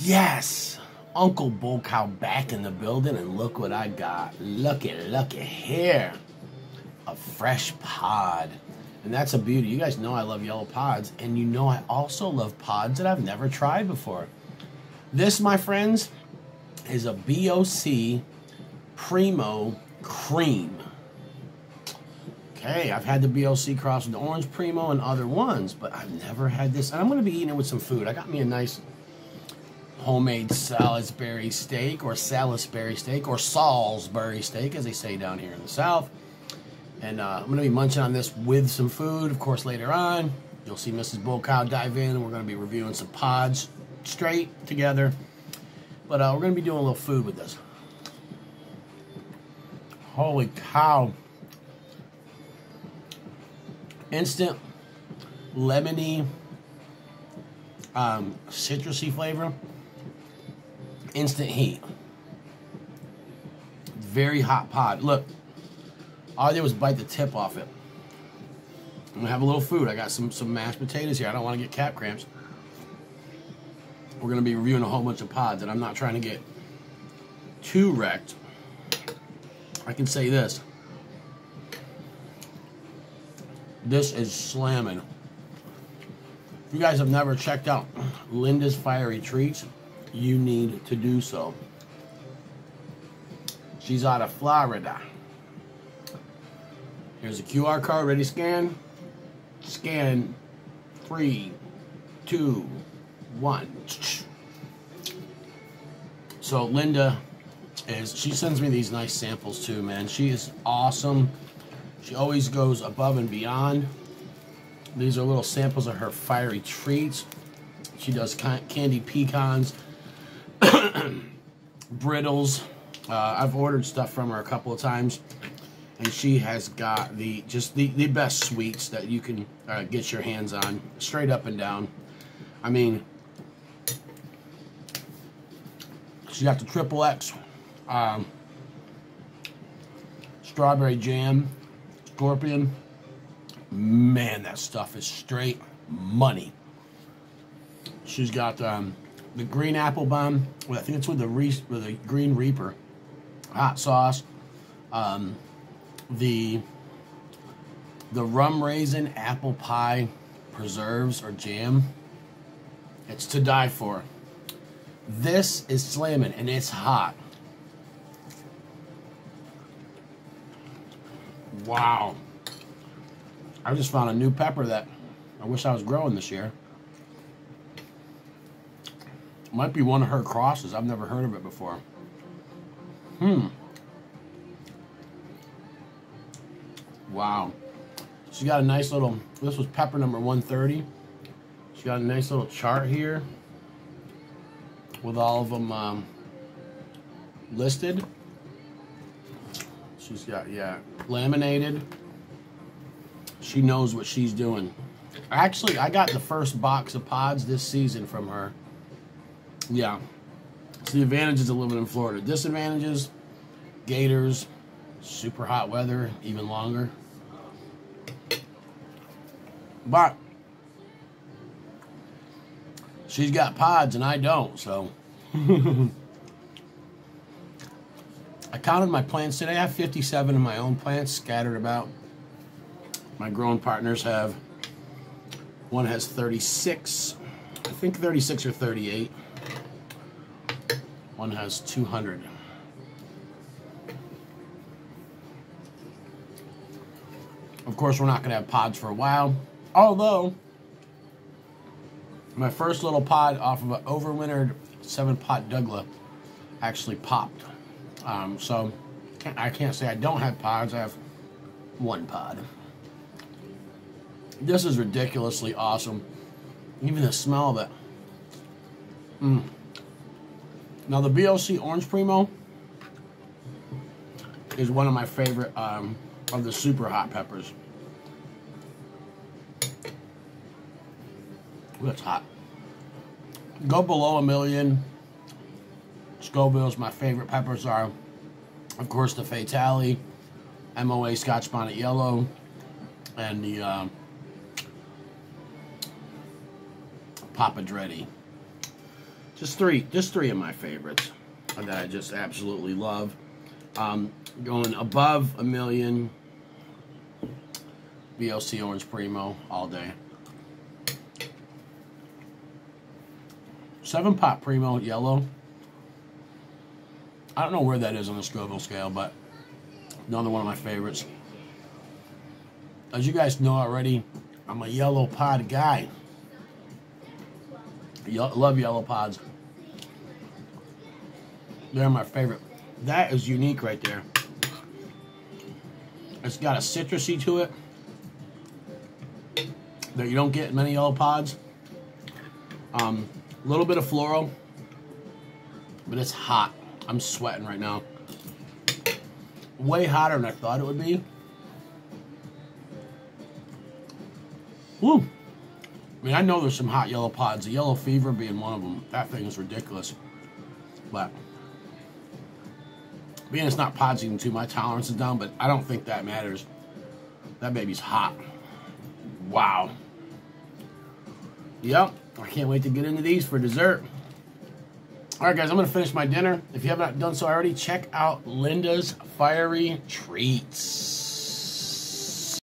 yes, Uncle Bull Cow back in the building, and look what I got. Looky, looky here. A fresh pod. And that's a beauty. You guys know I love yellow pods, and you know I also love pods that I've never tried before. This, my friends, is a BOC Primo Cream. Okay, I've had the BOC cross with the Orange Primo and other ones, but I've never had this. And I'm going to be eating it with some food. I got me a nice homemade Salisbury steak or Salisbury steak or Salisbury steak, as they say down here in the South. And uh, I'm going to be munching on this with some food. Of course, later on, you'll see Mrs. Bull Cow dive in, and we're going to be reviewing some pods straight together. But uh, we're going to be doing a little food with this. Holy cow. Instant lemony, um, citrusy flavor. Instant heat. Very hot pod. Look, all I did was bite the tip off it. I'm gonna have a little food. I got some some mashed potatoes here. I don't want to get cap cramps. We're gonna be reviewing a whole bunch of pods, and I'm not trying to get too wrecked. I can say this. This is slamming. If you guys have never checked out Linda's Fiery Treats, you need to do so. She's out of Florida. Here's a QR code, ready scan. Scan three, two, one. So Linda is she sends me these nice samples too, man. She is awesome. She always goes above and beyond. These are little samples of her fiery treats. She does candy pecans, brittles. Uh, I've ordered stuff from her a couple of times, and she has got the just the, the best sweets that you can uh, get your hands on, straight up and down. I mean, she got the triple X um, strawberry jam, scorpion. Man, that stuff is straight money. She's got um, the green apple bomb. I think it's with the Reese, with the green reaper, hot sauce. Um, the the rum raisin apple pie preserves or jam. It's to die for. This is slamming and it's hot. Wow. I just found a new pepper that I wish I was growing this year. Might be one of her crosses. I've never heard of it before. Hmm. Wow. She got a nice little, this was pepper number 130. She got a nice little chart here with all of them um, listed. She's got, yeah, laminated. She knows what she's doing. Actually, I got the first box of pods this season from her. Yeah. It's the advantages of living in Florida. Disadvantages, gators, super hot weather, even longer. But she's got pods and I don't, so I counted my plants today. I have 57 of my own plants scattered about. My growing partners have, one has 36, I think 36 or 38. One has 200. Of course, we're not going to have pods for a while. Although, my first little pod off of an overwintered seven pot Douglah actually popped. Um, so I can't say I don't have pods. I have one pod. This is ridiculously awesome. Even the smell of it. Mm. Now the BOC Orange Primo is one of my favorite um, of the super hot peppers. Ooh, that's hot. Go below a million. Scoville's my favorite peppers are, of course, the Fatalii, MOA Scotch Bonnet Yellow, and the uh, Papa Dreadie. Just three, just three of my favorites that I just absolutely love. Um, going above a million. BOC Orange Primo all day. Seven Pot Primo Yellow. I don't know where that is on the Scoville scale, but another one of my favorites. As you guys know already, I'm a yellow pod guy. Love yellow pods. They're my favorite. That is unique right there. It's got a citrusy to it that you don't get in many yellow pods. A um, little bit of floral, but it's hot. I'm sweating right now. Way hotter than I thought it would be. Woo! I mean, I know there's some hot yellow pods. The yellow fever being one of them. That thing is ridiculous. But being it's not pod season two, my tolerance is down, but I don't think that matters. That baby's hot. Wow. Yep, I can't wait to get into these for dessert. All right, guys, I'm going to finish my dinner. If you have not done so already, check out Linda's Fiery Treats.